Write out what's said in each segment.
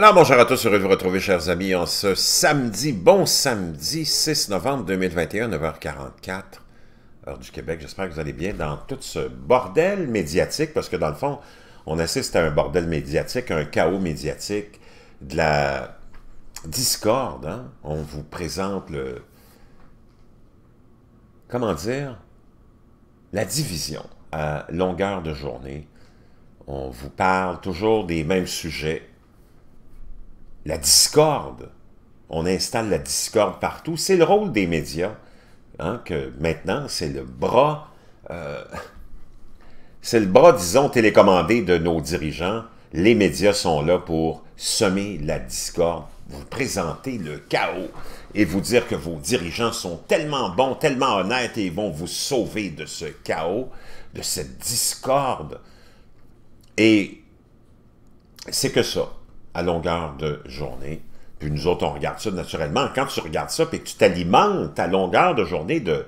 Alors bonjour à tous, heureux de vous retrouver chers amis en ce samedi, bon samedi 6 novembre 2021, 9h44, heure du Québec. J'espère que vous allez bien dans tout ce bordel médiatique, parce que dans le fond, on assiste à un bordel médiatique, un chaos médiatique, de la discorde. Hein? On vous présente le... Comment dire? La division à longueur de journée. On vous parle toujours des mêmes sujets la discorde. On installe la discorde partout. C'est le rôle des médias, hein, que maintenant, c'est le bras, euh, c'est le bras, disons, télécommandé de nos dirigeants. Les médias sont là pour semer la discorde, vous présenter le chaos et vous dire que vos dirigeants sont tellement bons, tellement honnêtes et vont vous sauver de ce chaos, de cette discorde. Et c'est que ça à longueur de journée. Puis nous autres, on regarde ça naturellement. Quand tu regardes ça, puis que tu t'alimentes à longueur de journée de,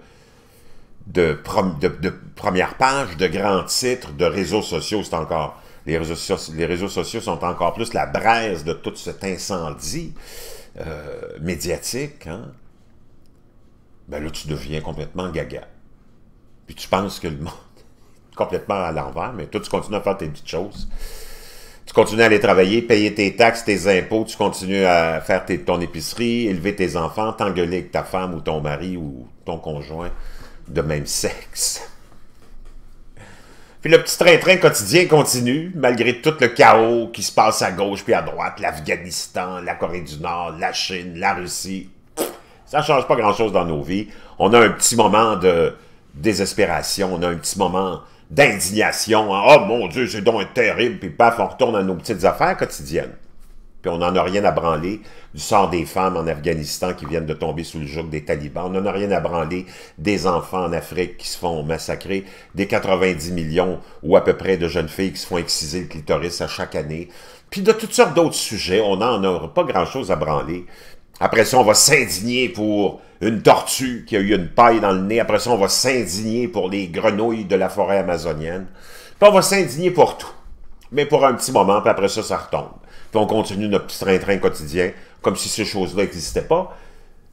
de, de, première page, de grands titres, de réseaux sociaux, c'est encore... Les réseaux, les réseaux sociaux sont encore plus la braise de tout cet incendie euh, médiatique. Hein? Ben là, tu deviens complètement gaga. Puis tu penses que le monde est complètement à l'envers, mais toi, tu continues à faire tes petites choses tu continues à aller travailler, payer tes taxes, tes impôts, tu continues à faire ton épicerie, élever tes enfants, t'engueuler avec ta femme ou ton mari ou ton conjoint de même sexe. Puis le petit train-train quotidien continue, malgré tout le chaos qui se passe à gauche puis à droite, l'Afghanistan, la Corée du Nord, la Chine, la Russie. Ça ne change pas grand-chose dans nos vies. On a un petit moment de désespération, on a un petit moment d'indignation. Hein. Oh mon Dieu, c'est donc terrible. Puis paf, on retourne à nos petites affaires quotidiennes. Puis on n'en a rien à branler du sort des femmes en Afghanistan qui viennent de tomber sous le joug des talibans. On n'en a rien à branler des enfants en Afrique qui se font massacrer, des 90 millions ou à peu près de jeunes filles qui se font exciser le clitoris à chaque année. Puis de toutes sortes d'autres sujets, on n'en a pas grand-chose à branler. Après ça, on va s'indigner pour une tortue qui a eu une paille dans le nez. Après ça, on va s'indigner pour les grenouilles de la forêt amazonienne. Puis on va s'indigner pour tout. Mais pour un petit moment, puis après ça, ça retombe. Puis on continue notre petit train-train quotidien, comme si ces choses-là n'existaient pas.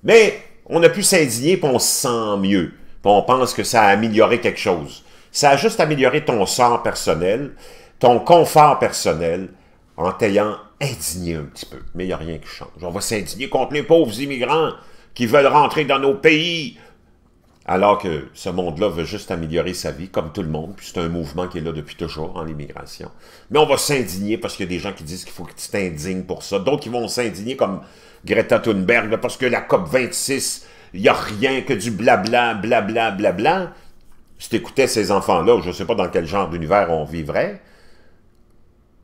Mais on a pu s'indigner, puis on se sent mieux. Puis on pense que ça a amélioré quelque chose. Ça a juste amélioré ton sort personnel, ton confort personnel, en t'ayant indigné un petit peu. Mais il n'y a rien qui change. On va s'indigner contre les pauvres immigrants qui veulent rentrer dans nos pays. Alors que ce monde-là veut juste améliorer sa vie, comme tout le monde, puis c'est un mouvement qui est là depuis toujours en l'immigration. Mais on va s'indigner parce qu'il y a des gens qui disent qu'il faut que tu t'indignes pour ça. D'autres qui vont s'indigner comme Greta Thunberg, parce que la COP26, il n'y a rien que du blabla, blabla, blabla. Si tu écoutais ces enfants-là, je ne sais pas dans quel genre d'univers on vivrait,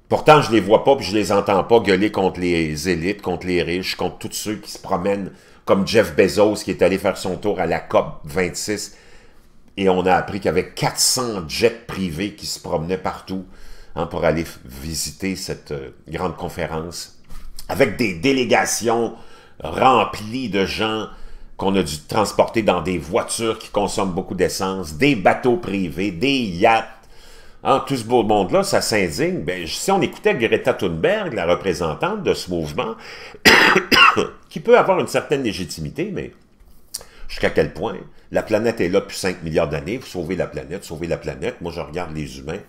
Pourtant, je les vois pas, puis je les entends pas gueuler contre les élites, contre les riches, contre tous ceux qui se promènent, comme Jeff Bezos qui est allé faire son tour à la COP 26. Et on a appris qu'il y avait 400 jets privés qui se promenaient partout hein, pour aller visiter cette euh, grande conférence, avec des délégations remplies de gens qu'on a dû transporter dans des voitures qui consomment beaucoup d'essence, des bateaux privés, des yachts, tout ce beau monde-là, ça s'indigne. Ben, si on écoutait Greta Thunberg, la représentante de ce mouvement, qui peut avoir une certaine légitimité, mais jusqu'à quel point? La planète est là depuis 5 milliards d'années, vous sauvez la planète, sauvez la planète. Moi, je regarde les humains,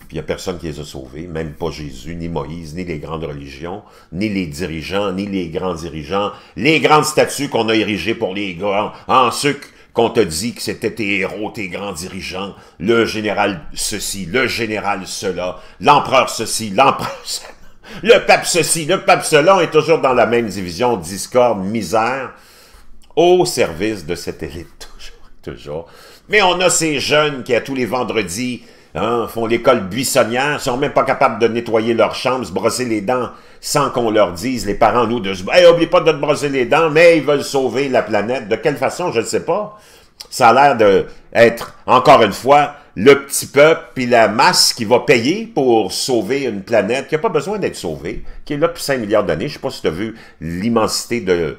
puis il n'y a personne qui les a sauvés, même pas Jésus, ni Moïse, ni les grandes religions, ni les dirigeants, ni les grands dirigeants, les grandes statues qu'on a érigées pour les grands, en ceux qu'on te dit que c'était tes héros, tes grands dirigeants, le général ceci, le général cela, l'empereur ceci, l'empereur cela, le pape ceci, le pape cela, on est toujours dans la même division, discorde, misère, au service de cette élite, toujours, toujours. Mais on a ces jeunes qui, à tous les vendredis, hein, font l'école buissonnière, sont même pas capables de nettoyer leur chambre, se brosser les dents sans qu'on leur dise, les parents, nous, de se... Oublie pas de te brosser les dents, mais ils veulent sauver la planète. De quelle façon, je ne sais pas. Ça a l'air d'être, encore une fois, le petit peuple puis la masse qui va payer pour sauver une planète qui n'a pas besoin d'être sauvée, qui est là depuis 5 milliards d'années. Je ne sais pas si tu as vu l'immensité de,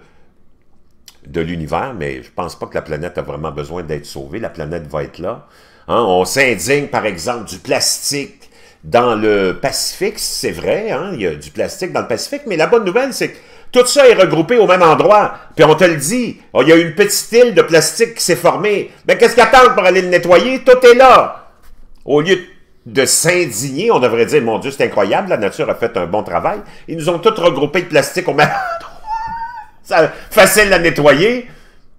de l'univers, mais je pense pas que la planète a vraiment besoin d'être sauvée. La planète va être là. Hein? On s'indigne, par exemple, du plastique dans le Pacifique, c'est vrai, hein, il y a du plastique dans le Pacifique, mais la bonne nouvelle, c'est que tout ça est regroupé au même endroit. Puis on te le dit, oh, il y a une petite île de plastique qui s'est formée. Mais qu'est-ce qu'attendent pour aller le nettoyer? Tout est là. Au lieu de s'indigner, on devrait dire, mon Dieu, c'est incroyable, la nature a fait un bon travail. Ils nous ont tous regroupé de plastique au même endroit. Facile à nettoyer.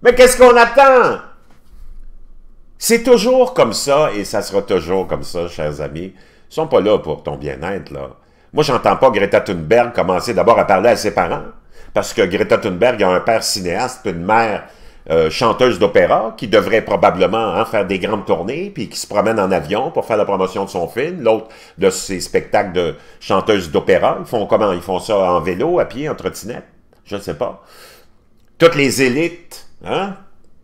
Mais qu'est-ce qu'on attend? C'est toujours comme ça, et ça sera toujours comme ça, chers amis. Ils sont pas là pour ton bien-être, là. Moi, j'entends pas Greta Thunberg commencer d'abord à parler à ses parents, parce que Greta Thunberg a un père cinéaste, une mère euh, chanteuse d'opéra, qui devrait probablement hein, faire des grandes tournées, puis qui se promène en avion pour faire la promotion de son film, l'autre de ses spectacles de chanteuse d'opéra. Ils font comment? Ils font ça en vélo, à pied, en trottinette? Je ne sais pas. Toutes les élites, hein?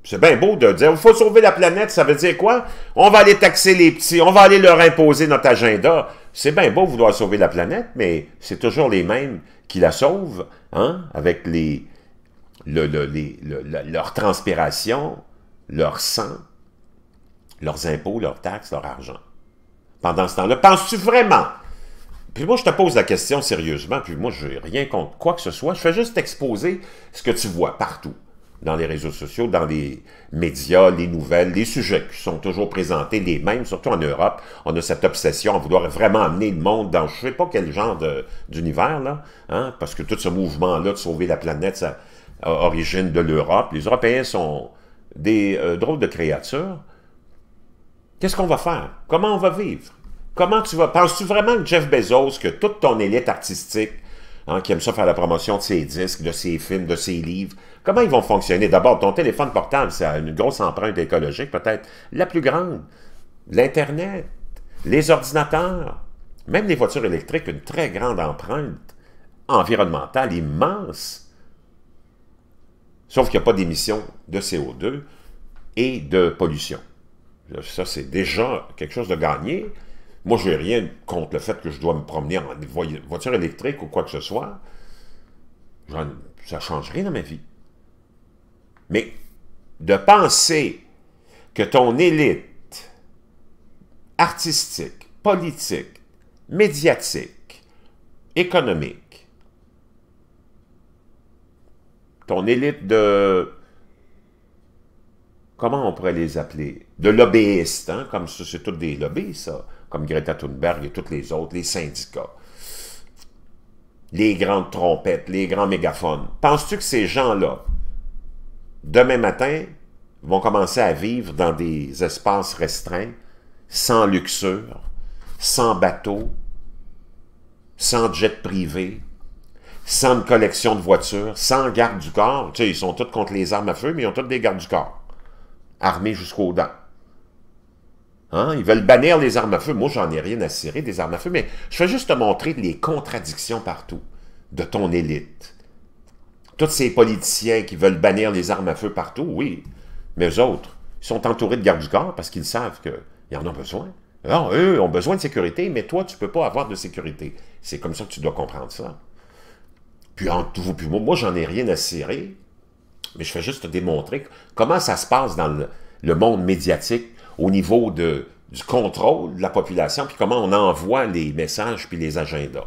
C'est bien beau de dire, il faut sauver la planète, ça veut dire quoi? On va aller taxer les petits, on va aller leur imposer notre agenda. C'est bien beau vouloir sauver la planète, mais c'est toujours les mêmes qui la sauvent, hein? avec les, leur transpiration, leur sang, leurs impôts, leurs taxes, leur argent. Pendant ce temps-là, penses-tu vraiment? Puis moi, je te pose la question sérieusement, puis moi, je n'ai rien contre quoi que ce soit. Je fais juste exposer ce que tu vois partout dans les réseaux sociaux, dans les médias, les nouvelles, les sujets qui sont toujours présentés, les mêmes, surtout en Europe. On a cette obsession à vouloir vraiment amener le monde dans je ne sais pas quel genre d'univers, là, hein, parce que tout ce mouvement-là de sauver la planète, ça a origine de l'Europe. Les Européens sont des euh, drôles de créatures. Qu'est-ce qu'on va faire? Comment on va vivre? Comment tu vas... Penses-tu vraiment que Jeff Bezos, que toute ton élite artistique, hein, qui aime ça faire la promotion de ses disques, de ses films, de ses livres, Comment ils vont fonctionner? D'abord, ton téléphone portable, ça a une grosse empreinte écologique, peut-être la plus grande. L'Internet, les ordinateurs, même les voitures électriques, une très grande empreinte environnementale immense. Sauf qu'il n'y a pas d'émissions de CO2 et de pollution. Ça, c'est déjà quelque chose de gagné. Moi, je n'ai rien contre le fait que je dois me promener en voiture électrique ou quoi que ce soit. Ça ne change rien dans ma vie. Mais de penser que ton élite artistique, politique, médiatique, économique, ton élite de... Comment on pourrait les appeler? De lobbyistes, hein? comme c'est tous des lobbies, ça, comme Greta Thunberg et tous les autres, les syndicats, les grandes trompettes, les grands mégaphones. Penses-tu que ces gens-là, demain matin, vont commencer à vivre dans des espaces restreints, sans luxure, sans bateau, sans jet privé, sans une collection de voitures, sans garde du corps? Tu ils sont tous contre les armes à feu, mais ils ont tous des gardes du corps, armés jusqu'aux dents. Hein? Ils veulent bannir les armes à feu. Moi, j'en ai rien à cirer des armes à feu, mais je vais juste te montrer les contradictions partout de ton élite tous ces politiciens qui veulent bannir les armes à feu partout, oui, mais eux autres, ils sont entourés de gardes du corps parce qu'ils savent qu'ils en ont besoin. Alors, eux ont besoin de sécurité, mais toi, tu ne peux pas avoir de sécurité. C'est comme ça que tu dois comprendre ça. Puis entre vous puis moi, moi, j'en ai rien à cirer, mais je fais juste te démontrer comment ça se passe dans le, monde médiatique au niveau de, du contrôle de la population, puis comment on envoie les messages puis les agendas.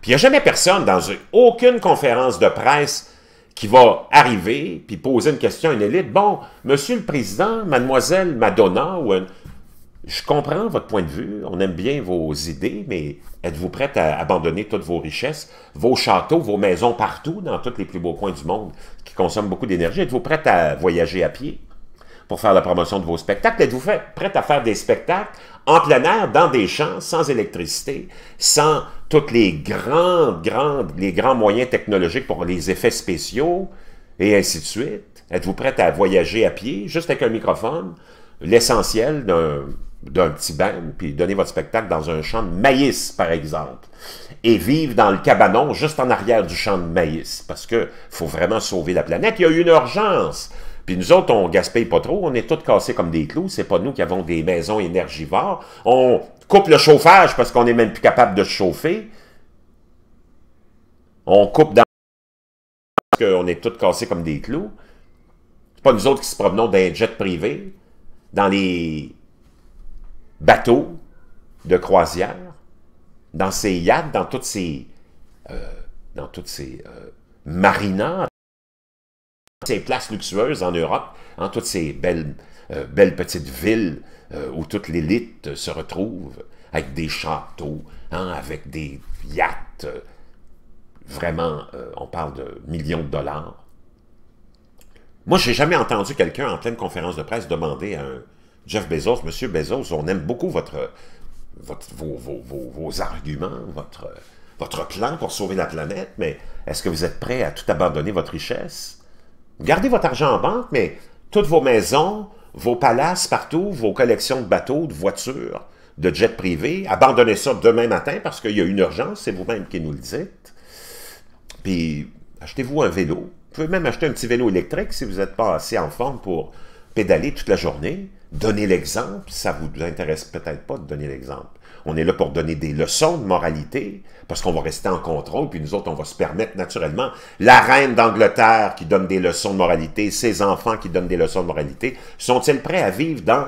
Puis il n'y a jamais personne dans aucune conférence de presse qui va arriver puis poser une question à une élite. Bon, Monsieur le Président, Mademoiselle Madonna, ou je comprends votre point de vue, on aime bien vos idées, mais êtes-vous prête à abandonner toutes vos richesses, vos châteaux, vos maisons partout, dans tous les plus beaux coins du monde, qui consomment beaucoup d'énergie? Êtes-vous prête à voyager à pied? Pour faire la promotion de vos spectacles? Êtes-vous prête à faire des spectacles en plein air, dans des champs, sans électricité, sans tous les grands, grands, les grands moyens technologiques pour les effets spéciaux, et ainsi de suite? Êtes-vous prête à voyager à pied, juste avec un microphone, l'essentiel d'un petit band, puis donner votre spectacle dans un champ de maïs, par exemple, et vivre dans le cabanon juste en arrière du champ de maïs, parce que faut vraiment sauver la planète. Il y a une urgence. Puis nous autres, on gaspille pas trop, on est tous cassés comme des clous, c'est pas nous qui avons des maisons énergivores. On coupe le chauffage parce qu'on n'est même plus capable de se chauffer. On coupe dans parce qu'on est tous cassés comme des clous. C'est pas nous autres qui se promenons dans les jets privés, dans les bateaux de croisière, dans ses yachts, dans toutes ces, euh, dans toutes ces euh, marinas, ces places luxueuses en Europe, en toutes ces belles, euh, belles petites villes où toute l'élite se retrouve, avec des châteaux, hein, avec des yachts, vraiment, on parle de millions de dollars. Moi, j'ai jamais entendu quelqu'un en pleine conférence de presse demander à un Jeff Bezos, Monsieur Bezos, on aime beaucoup votre, vos, arguments, votre, votre plan pour sauver la planète, mais est-ce que vous êtes prêt à tout abandonner votre richesse? Gardez votre argent en banque, mais toutes vos maisons, vos palaces partout, vos collections de bateaux, de voitures, de jets privés, abandonnez ça demain matin parce qu'il y a une urgence, c'est vous-même qui nous le dites. Puis, achetez-vous un vélo. Vous pouvez même acheter un petit vélo électrique si vous n'êtes pas assez en forme pour pédaler toute la journée. Donner l'exemple, ça ne vous intéresse peut-être pas de donner l'exemple. On est là pour donner des leçons de moralité, parce qu'on va rester en contrôle, puis nous autres, on va se permettre naturellement. La reine d'Angleterre qui donne des leçons de moralité, ses enfants qui donnent des leçons de moralité, sont-ils prêts à vivre dans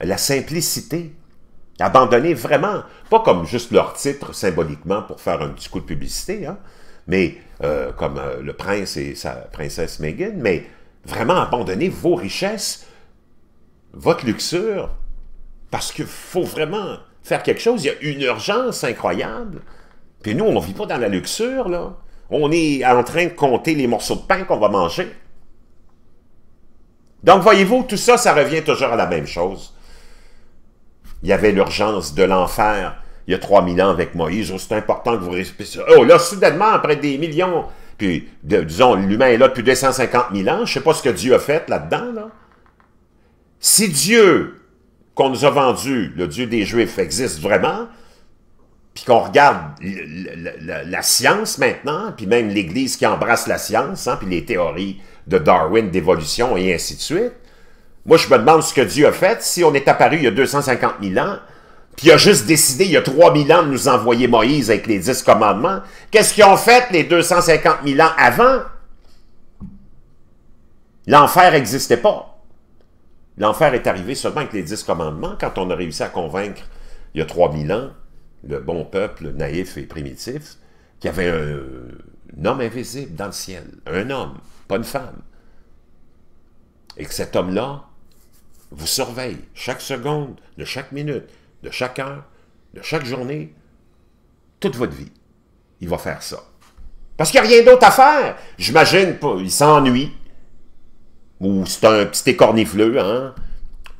la simplicité? Abandonner vraiment, pas comme juste leur titre symboliquement pour faire un petit coup de publicité, hein, mais euh, comme euh, le prince et sa princesse Meghan, mais vraiment abandonner vos richesses votre luxure, parce qu'il faut vraiment faire quelque chose. Il y a une urgence incroyable. Puis nous, on ne vit pas dans la luxure, là. On est en train de compter les morceaux de pain qu'on va manger. Donc, voyez-vous, tout ça, ça revient toujours à la même chose. Il y avait l'urgence de l'enfer il y a 3000 ans avec Moïse. Oh, c'est important que vous respectiez. Oh, là, soudainement, après des millions, puis, disons, l'humain est là depuis 250 000 ans, je ne sais pas ce que Dieu a fait là-dedans, là. Si Dieu qu'on nous a vendu, le Dieu des Juifs, existe vraiment, puis qu'on regarde la, science maintenant, puis même l'Église qui embrasse la science, hein, puis les théories de Darwin, d'évolution et ainsi de suite, moi je me demande ce que Dieu a fait si on est apparu il y a 250 000 ans, puis il a juste décidé il y a 3000 ans de nous envoyer Moïse avec les 10 commandements. Qu'est-ce qu'ils ont fait les 250 000 ans avant? L'enfer n'existait pas. L'enfer est arrivé seulement avec les dix commandements, quand on a réussi à convaincre, il y a 3000 ans, le bon peuple naïf et primitif, qu'il y avait un, homme invisible dans le ciel. Un homme, pas une femme. Et que cet homme-là vous surveille chaque seconde, de chaque minute, de chaque heure, de chaque journée, toute votre vie. Il va faire ça. Parce qu'il n'y a rien d'autre à faire. J'imagine, il s'ennuie ou c'est un petit écornifleux, hein?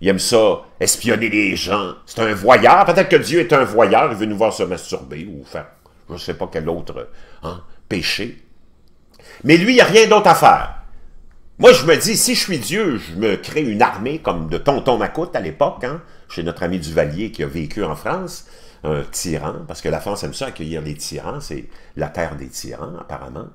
Il aime ça, espionner les gens. C'est un voyeur. Peut-être que Dieu est un voyeur, il veut nous voir se masturber ou faire, je ne sais pas quel autre hein, péché. Mais lui, il n'y a rien d'autre à faire. Moi, je me dis, si je suis Dieu, je me crée une armée comme de Tonton Macoute à l'époque, hein, chez notre ami Duvalier qui a vécu en France, un tyran, parce que la France aime ça accueillir les tyrans, c'est la terre des tyrans, apparemment.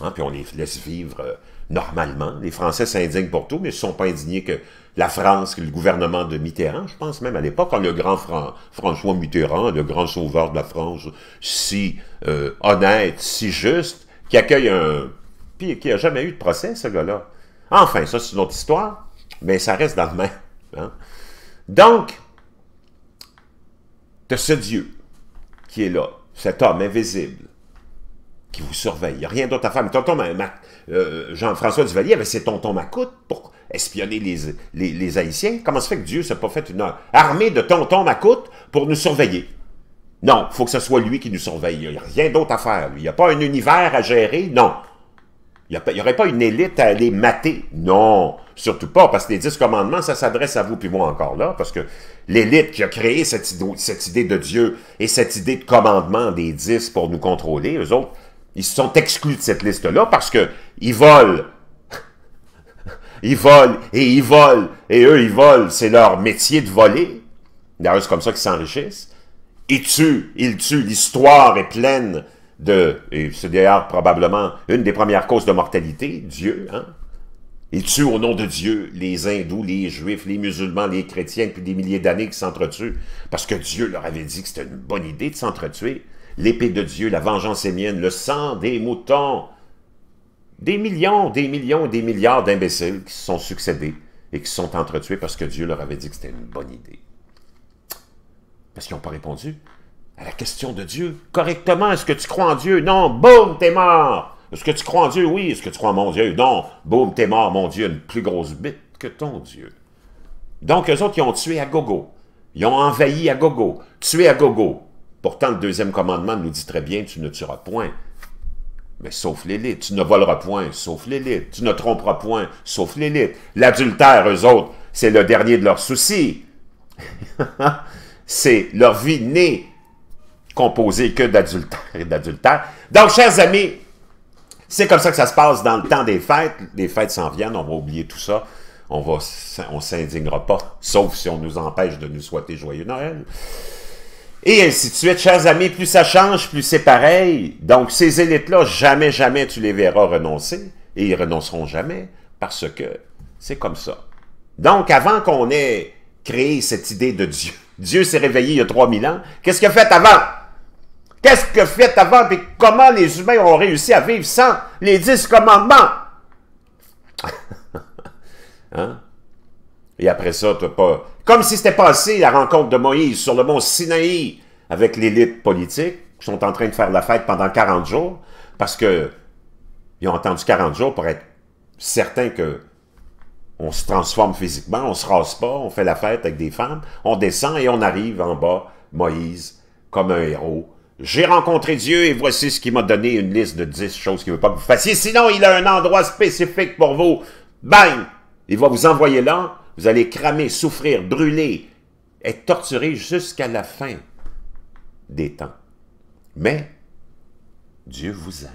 Hein, puis on les laisse vivre euh, normalement. Les Français s'indignent pour tout, mais ils ne sont pas indignés que la France, que le gouvernement de Mitterrand, je pense même à l'époque, quand le grand François Mitterrand, le grand sauveur de la France, si euh, honnête, si juste, qui accueille un... Puis qui n'a jamais eu de procès, ce gars-là. Enfin, ça, c'est une autre histoire, mais ça reste dans le même. Hein. Donc, de ce Dieu qui est là, cet homme invisible, qui vous surveille. Il n'y a rien d'autre à faire. Mais tonton euh, Jean-François Duvalier avait ses tontons Macoute pour espionner les, Haïtiens. Comment se fait que Dieu ne s'est pas fait une armée de tontons Macoute pour nous surveiller? Non, il faut que ce soit lui qui nous surveille. Il n'y a rien d'autre à faire. Il n'y a pas un univers à gérer. Non. Il n'y aurait pas une élite à aller mater. Non, surtout pas, parce que les dix commandements, ça s'adresse à vous puis moi encore là, parce que l'élite qui a créé cette idée, de Dieu et cette idée de commandement des dix pour nous contrôler, eux autres, ils se sont exclus de cette liste-là parce qu'ils volent. ils volent et ils volent. Et eux, ils volent. C'est leur métier de voler. D'ailleurs, c'est comme ça qu'ils s'enrichissent. Ils tuent, ils tuent. L'histoire est pleine Et c'est d'ailleurs probablement une des premières causes de mortalité, Dieu. Hein? Ils tuent au nom de Dieu les hindous, les juifs, les musulmans, les chrétiens depuis des milliers d'années qui s'entretuent. Parce que Dieu leur avait dit que c'était une bonne idée de s'entretuer l'épée de Dieu, la vengeance est mienne, le sang des moutons. Des millions, des millions, des milliards d'imbéciles qui se sont succédés et qui se sont entretués parce que Dieu leur avait dit que c'était une bonne idée. Parce qu'ils n'ont pas répondu. La question de Dieu. Correctement, est-ce que tu crois en Dieu? Non, boum, t'es mort. Est-ce que tu crois en Dieu? Oui. Est-ce que tu crois en mon Dieu? Non, boum, t'es mort, mon Dieu, une plus grosse bite que ton Dieu. Donc, eux autres, ils ont tué à gogo. Ils ont envahi à gogo, tué à gogo. Pourtant, le deuxième commandement nous dit très bien, tu ne tueras point. Mais sauf l'élite. Tu ne voleras point, sauf l'élite. Tu ne tromperas point, sauf l'élite. L'adultère, eux autres, c'est le dernier de leurs soucis. c'est leur vie née composée que d'adultère et d'adultère. Donc, chers amis, c'est comme ça que ça se passe dans le temps des fêtes. Les fêtes s'en viennent, on va oublier tout ça. On va, on s'indignera pas, sauf si on nous empêche de nous souhaiter joyeux Noël. Et ainsi de suite. Chers amis, plus ça change, plus c'est pareil. Donc, ces élites-là, jamais, jamais tu les verras renoncer. Et ils renonceront jamais, parce que c'est comme ça. Donc, avant qu'on ait créé cette idée de Dieu, Dieu s'est réveillé il y a 3000 ans. Qu'est-ce qu'il a fait avant? Qu'est-ce a fait avant? Et comment les humains ont réussi à vivre sans les dix commandements? hein? Et après ça, tu pas... Comme si c'était passé la rencontre de Moïse sur le mont Sinaï avec l'élite politique, qui sont en train de faire la fête pendant 40 jours, parce que ils ont attendu 40 jours pour être certains que on se transforme physiquement, on se rase pas, on fait la fête avec des femmes, on descend et on arrive en bas, Moïse, comme un héros. J'ai rencontré Dieu et voici ce qu'il m'a donné, une liste de 10 choses qu'il veut pas que vous fassiez. Sinon, il a un endroit spécifique pour vous. Bang! Il va vous envoyer là, vous allez cramer, souffrir, brûler, être torturé jusqu'à la fin des temps. Mais Dieu vous aime.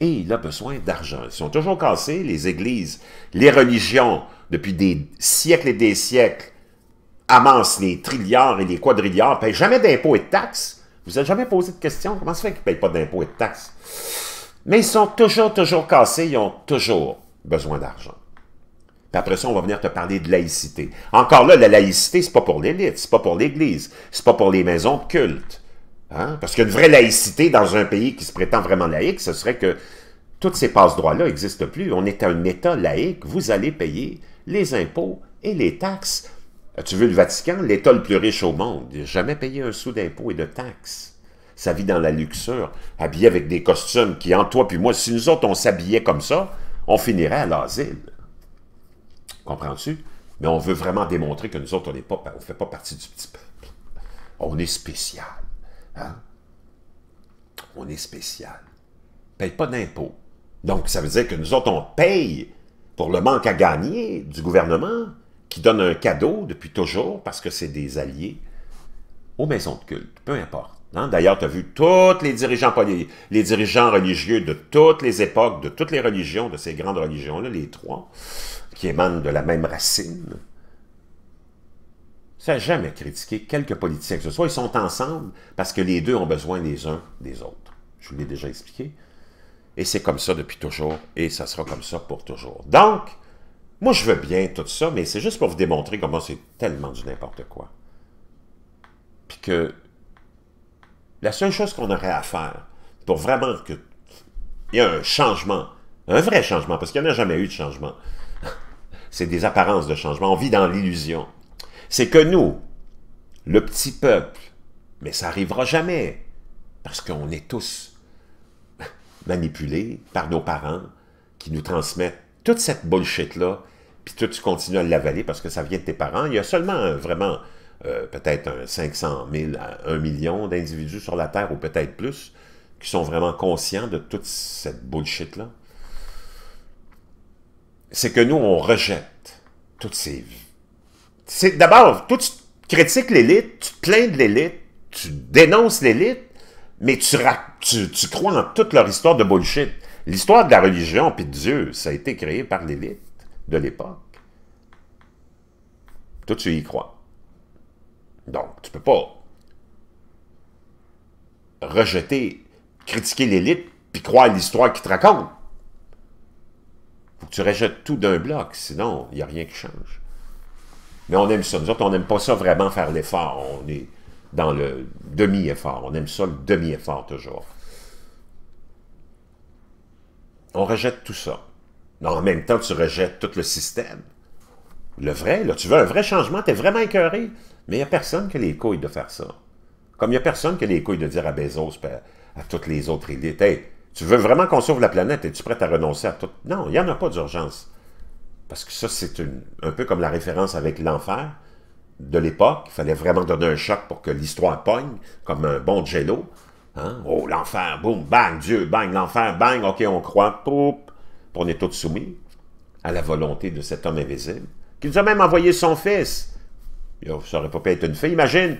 Et il a besoin d'argent. Ils sont toujours cassés, les églises, les religions, depuis des siècles et des siècles, amassent les trilliards et les quadrilliards, payent jamais d'impôts et de taxes. Vous n'avez jamais posé de question, comment ça fait qu'ils ne payent pas d'impôts et de taxes? Mais ils sont toujours, toujours cassés, ils ont toujours besoin d'argent. Puis après ça, on va venir te parler de laïcité. Encore là, la laïcité, c'est pas pour l'élite, c'est pas pour l'Église, c'est pas pour les maisons de culte. Hein? Parce qu'une vraie laïcité dans un pays qui se prétend vraiment laïque, ce serait que toutes ces passe-droits-là n'existent plus. On est un État laïque, vous allez payer les impôts et les taxes. Tu veux le Vatican, l'État le plus riche au monde, il n'a jamais payé un sou d'impôts et de taxes. Ça vit dans la luxure, habillé avec des costumes qui, en toi puis moi, si nous autres, on s'habillait comme ça, on finirait à l'asile. Comprends-tu? Mais on veut vraiment démontrer que nous autres, on ne fait pas partie du petit peuple. On est spécial. Hein? On est spécial. On paye pas d'impôts. Donc, ça veut dire que nous autres, on paye pour le manque à gagner du gouvernement, qui donne un cadeau depuis toujours, parce que c'est des alliés, aux maisons de culte, peu importe. Hein? D'ailleurs, tu as vu tous les dirigeants, les dirigeants religieux de toutes les époques, de toutes les religions, de ces grandes religions-là, les trois, qui émanent de la même racine, ça n'a jamais critiqué quelque politicien que ce soit. Ils sont ensemble parce que les deux ont besoin les uns des autres. Je vous l'ai déjà expliqué. Et c'est comme ça depuis toujours, et ça sera comme ça pour toujours. Donc, moi je veux bien tout ça, mais c'est juste pour vous démontrer comment c'est tellement du n'importe quoi. Puis que la seule chose qu'on aurait à faire pour vraiment qu'il y ait un changement, un vrai changement, parce qu'il n'y en a jamais eu de changement, c'est des apparences de changement. On vit dans l'illusion. C'est que nous, le petit peuple, mais ça n'arrivera jamais, parce qu'on est tous manipulés par nos parents qui nous transmettent toute cette bullshit-là, puis toi, tu continues à l'avaler parce que ça vient de tes parents. Il y a seulement vraiment euh, peut-être 500 000 à 1 million d'individus sur la Terre, ou peut-être plus, qui sont vraiment conscients de toute cette bullshit-là c'est que nous, on rejette toutes ces... C'est D'abord, toi, tu critiques l'élite, tu plains de l'élite, tu dénonces l'élite, mais tu, tu, crois en toute leur histoire de bullshit. L'histoire de la religion puis de Dieu, ça a été créé par l'élite de l'époque. Toi, tu y crois. Donc, tu peux pas rejeter, critiquer l'élite, puis croire l'histoire qu'ils te raconte faut que tu rejettes tout d'un bloc, sinon, il n'y a rien qui change. Mais on aime ça. Nous autres, on n'aime pas ça vraiment faire l'effort. On est dans le demi-effort. On aime ça, le demi-effort toujours. On rejette tout ça. Mais en même temps, tu rejettes tout le système. Le vrai, là, tu veux un vrai changement, tu es vraiment écœuré. Mais il n'y a personne qui a les couilles de faire ça. Comme il n'y a personne qui a les couilles de dire à Bezos et à, toutes les autres élites, hey, tu veux vraiment qu'on sauve la planète, es-tu prêt à renoncer à tout? Non, il n'y en a pas d'urgence. Parce que ça, c'est un peu comme la référence avec l'enfer de l'époque. Il fallait vraiment donner un choc pour que l'histoire pogne, comme un bon jello. Hein? Oh, l'enfer, boum, bang, Dieu, bang, l'enfer, bang, ok, on croit, poup, on est tous soumis à la volonté de cet homme invisible, qui nous a même envoyé son fils. Ça n'aurait pas pu être une fille. Imagine,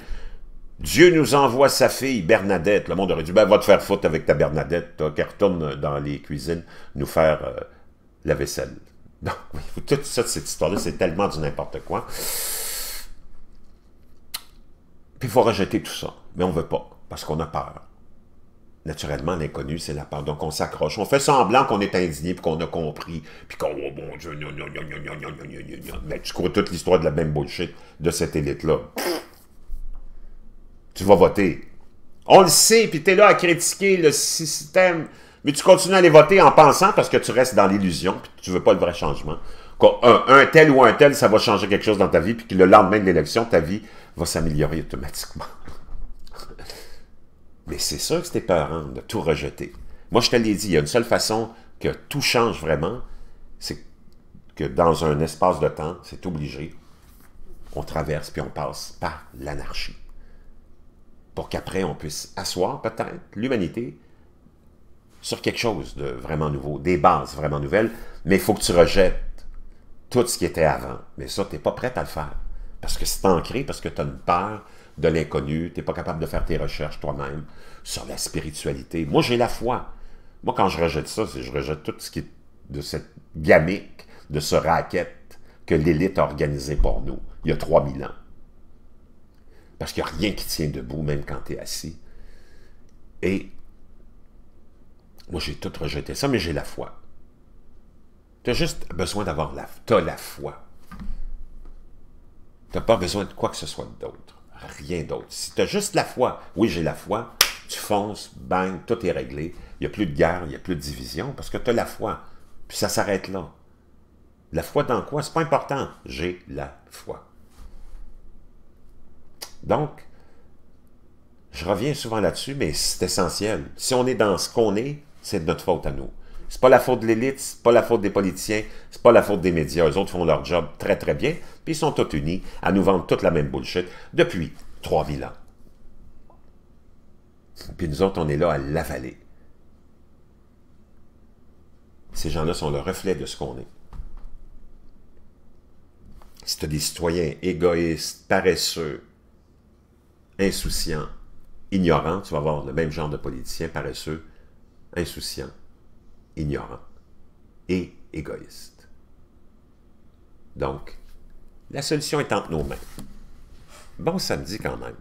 Dieu nous envoie sa fille, Bernadette. Le monde aurait dit, ben, va te faire foutre avec ta Bernadette, qui retourne dans les cuisines nous faire euh, la vaisselle. Donc, toute cette histoire-là, c'est tellement du n'importe quoi. Puis il faut rejeter tout ça. Mais on ne veut pas, parce qu'on a peur. Naturellement, l'inconnu, c'est la peur. Donc, on s'accroche. On fait semblant qu'on est indigné, puis qu'on a compris, puis qu'on, oh Mais tu toute l'histoire de la même bullshit de cette élite-là. Tu vas voter. On le sait, puis t'es là à critiquer le système, mais tu continues à aller voter en pensant, parce que tu restes dans l'illusion, puis tu veux pas le vrai changement. Un, un, tel ou un tel, ça va changer quelque chose dans ta vie, puis que le lendemain de l'élection, ta vie va s'améliorer automatiquement. Mais c'est sûr que c'était peurant de tout rejeter. Moi, je te l'ai dit, il y a une seule façon que tout change vraiment, c'est que dans un espace de temps, c'est obligé, on traverse puis on passe par l'anarchie. Pour qu'après, on puisse asseoir peut-être l'humanité sur quelque chose de vraiment nouveau, des bases vraiment nouvelles, mais il faut que tu rejettes tout ce qui était avant. Mais ça, tu n'es pas prêt à le faire. Parce que c'est ancré, parce que tu as une peur de l'inconnu, tu n'es pas capable de faire tes recherches toi-même sur la spiritualité. Moi, j'ai la foi. Moi, quand je rejette ça, je rejette tout ce qui est de cette gamique, de ce racket que l'élite a organisé pour nous, il y a 3000 ans. Parce qu'il n'y a rien qui tient debout, même quand tu es assis. Et moi, j'ai tout rejeté ça, mais j'ai la foi. Tu as juste besoin d'avoir la, as la foi. Tu n'as pas besoin de quoi que ce soit d'autre. Rien d'autre. Si tu as juste la foi, oui, j'ai la foi, tu fonces, bang, tout est réglé. Il n'y a plus de guerre, il n'y a plus de division, parce que tu as la foi. Puis ça s'arrête là. La foi dans quoi? C'est pas important. J'ai la foi. Donc, je reviens souvent là-dessus, mais c'est essentiel. Si on est dans ce qu'on est, c'est de notre faute à nous. C'est pas la faute de l'élite, c'est pas la faute des politiciens, c'est pas la faute des médias. Eux autres font leur job très très bien, puis ils sont tous unis à nous vendre toute la même bullshit depuis 3000 ans. Puis nous autres, on est là à l'avaler. Ces gens-là sont le reflet de ce qu'on est. Si tu des citoyens égoïstes, paresseux, insouciants, ignorants, tu vas avoir le même genre de politiciens paresseux, insouciants, ignorant et égoïste. Donc, la solution est entre nos mains. Bon samedi quand même.